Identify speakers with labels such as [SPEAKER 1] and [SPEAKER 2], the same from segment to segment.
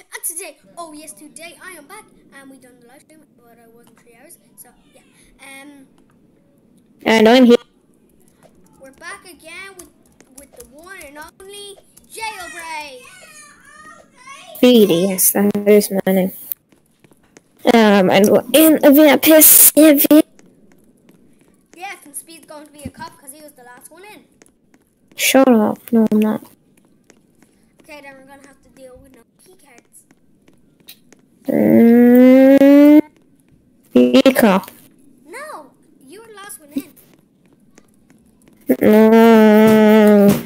[SPEAKER 1] And today, oh yes, today I am back and we done the live stream, but I wasn't three hours. So yeah, um,
[SPEAKER 2] And I'm here.
[SPEAKER 1] we're back again with with the one and only jailbreak.
[SPEAKER 2] Speedy, yes, that is my name. Um, and we're in a VPS. Yeah,
[SPEAKER 1] and Speed's going to be a cop because he was the last one in.
[SPEAKER 2] Shut up. No, I'm not.
[SPEAKER 1] Okay, then we're gonna have to deal with no key cards.
[SPEAKER 2] Mm.
[SPEAKER 1] No, you were the last one in.
[SPEAKER 2] No.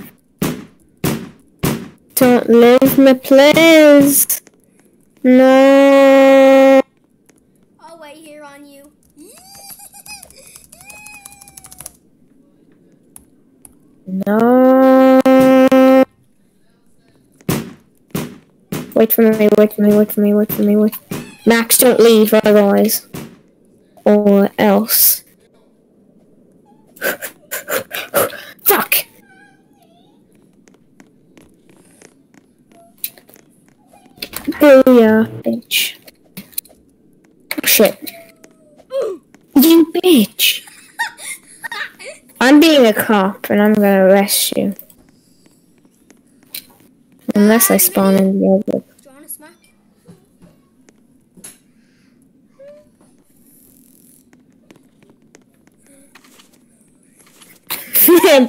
[SPEAKER 2] Don't leave me, please. No.
[SPEAKER 1] I'll wait here on you.
[SPEAKER 2] No. Wait for me, wait for me, wait for me, wait for me, wait. Max, don't leave otherwise. Or else. Fuck! Booyah, bitch. Oh, shit. You bitch! I'm being a cop and I'm gonna arrest you. Unless I spawn in the other.
[SPEAKER 1] Do you want to smack?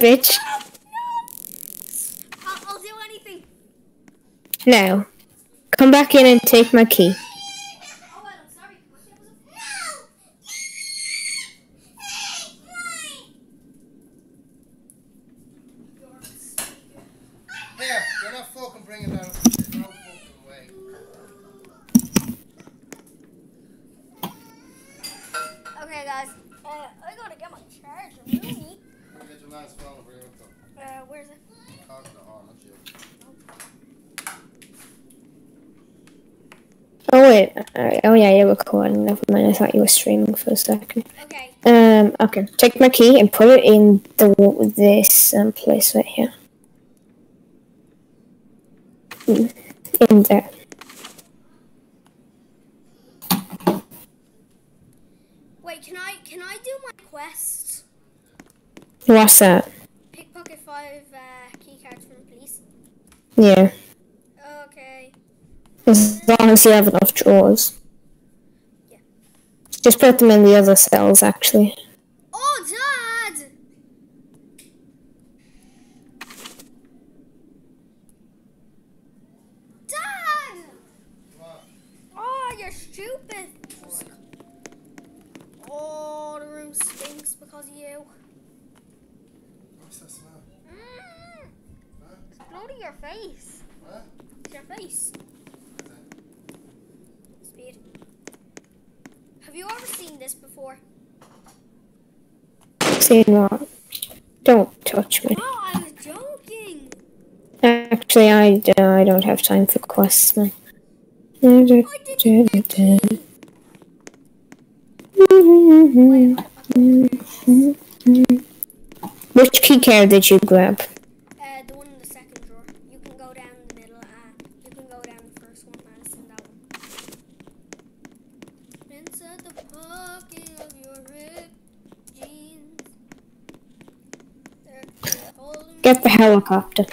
[SPEAKER 2] bitch.
[SPEAKER 1] I'll, I'll do anything.
[SPEAKER 2] Now, come back in and take my key.
[SPEAKER 1] Oh, well, I'm sorry.
[SPEAKER 3] Here, you're not fucking bringing that up. No fucking way.
[SPEAKER 1] Okay, guys. Uh, I gotta get my charger. Really?
[SPEAKER 3] I'll get your man's phone and bring it up
[SPEAKER 1] Uh, where's it?
[SPEAKER 3] Talk to the horn, not you.
[SPEAKER 2] Oh wait, uh, oh yeah, you're recording. Never mind. I thought you were streaming for a second.
[SPEAKER 1] Okay.
[SPEAKER 2] Um, okay. Take my key and put it in the this um, place right here. In there.
[SPEAKER 1] Wait, can I can I do my quest?
[SPEAKER 2] What's that?
[SPEAKER 1] Pickpocket five uh, key cards from police.
[SPEAKER 2] Yeah.
[SPEAKER 1] Okay.
[SPEAKER 2] As long as you have enough drawers.
[SPEAKER 1] Yeah.
[SPEAKER 2] Just put them in the other cells, actually.
[SPEAKER 1] Oh, Dad! Dad!
[SPEAKER 3] What?
[SPEAKER 1] Oh, you're stupid. Oh, the room stinks because of you.
[SPEAKER 3] What's that smell?
[SPEAKER 1] Mm,
[SPEAKER 3] Huh?
[SPEAKER 1] it's blood in your face.
[SPEAKER 3] What?
[SPEAKER 1] It's your face.
[SPEAKER 3] What's that?
[SPEAKER 1] Speed. Have you ever seen this before?
[SPEAKER 2] See what? Don't touch me.
[SPEAKER 1] No, I was joking.
[SPEAKER 2] Actually, I, uh, I don't have time for quests, man.
[SPEAKER 1] I didn't make it.
[SPEAKER 2] Which key card did you grab?
[SPEAKER 1] Uh, the one in the second drawer. You can go down the middle. Uh, you can go down the first one, Madison. That one. Inside the pocket of your ripped jeans.
[SPEAKER 2] Get the helicopter.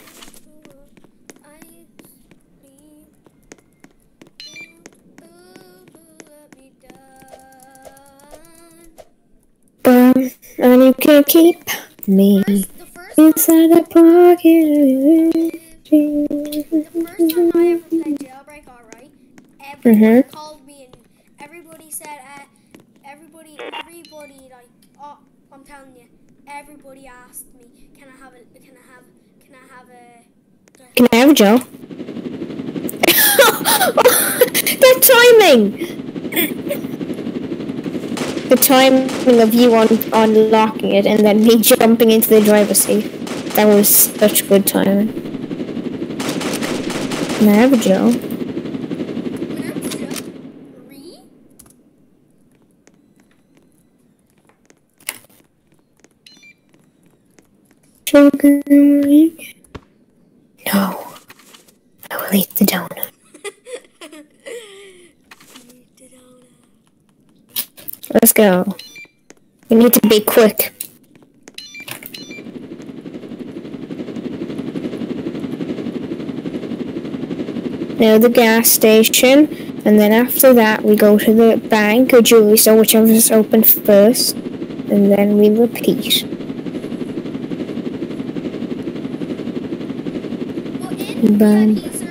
[SPEAKER 2] And you can keep me
[SPEAKER 1] First, the first one,
[SPEAKER 2] inside the pocket of your
[SPEAKER 1] the first time I ever played Jailbreak, alright, everyone
[SPEAKER 2] Mhm.
[SPEAKER 1] called me and everybody said, uh, everybody, everybody, like, oh, I'm telling you, everybody asked me, can I have a, can I have, can I have a,
[SPEAKER 2] Can I have a Joe? the timing! The timing of you on unlocking it and then me jumping into the driver's seat. That was such good timing. Can I have a Joe? Sugar No. I will eat the donut. Go. We need to be quick. Now the gas station, and then after that we go to the bank or jewelry store, whichever is open first, and then we repeat. Bye.